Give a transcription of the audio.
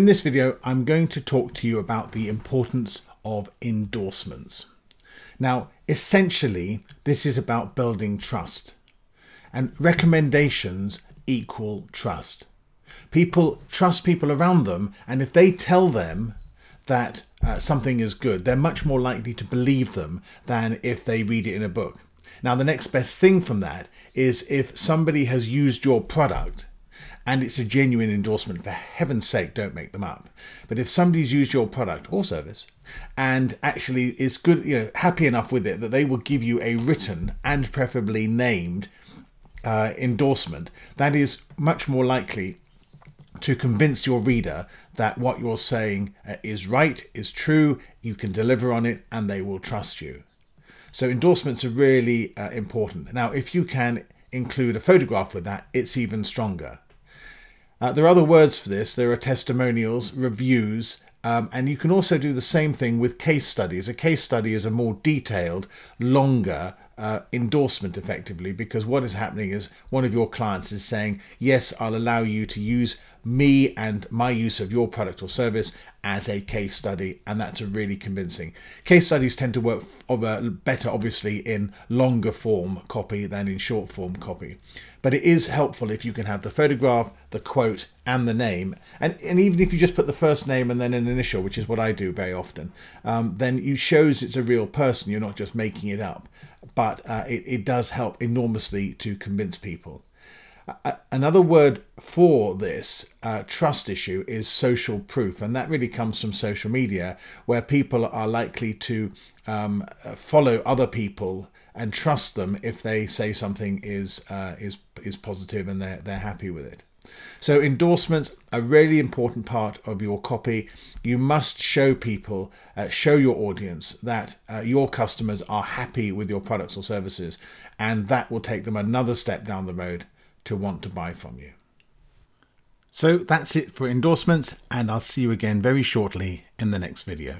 In this video, I'm going to talk to you about the importance of endorsements. Now, essentially, this is about building trust and recommendations equal trust. People trust people around them, and if they tell them that uh, something is good, they're much more likely to believe them than if they read it in a book. Now, the next best thing from that is if somebody has used your product and it's a genuine endorsement, for heaven's sake, don't make them up. But if somebody's used your product or service and actually is good, you know, happy enough with it that they will give you a written and preferably named uh, endorsement, that is much more likely to convince your reader that what you're saying uh, is right, is true, you can deliver on it, and they will trust you. So endorsements are really uh, important. Now, if you can include a photograph with that, it's even stronger. Uh, there are other words for this. There are testimonials, reviews, um, and you can also do the same thing with case studies. A case study is a more detailed, longer uh, endorsement effectively because what is happening is one of your clients is saying, Yes, I'll allow you to use me and my use of your product or service as a case study, and that's a really convincing. Case studies tend to work better, obviously, in longer form copy than in short form copy. But it is helpful if you can have the photograph, the quote, and the name. And, and even if you just put the first name and then an initial, which is what I do very often, um, then you shows it's a real person. You're not just making it up. But uh, it, it does help enormously to convince people another word for this uh, trust issue is social proof, and that really comes from social media, where people are likely to um, follow other people and trust them if they say something is uh, is is positive and they're they're happy with it. So endorsements a really important part of your copy. You must show people, uh, show your audience that uh, your customers are happy with your products or services, and that will take them another step down the road to want to buy from you. So that's it for endorsements, and I'll see you again very shortly in the next video.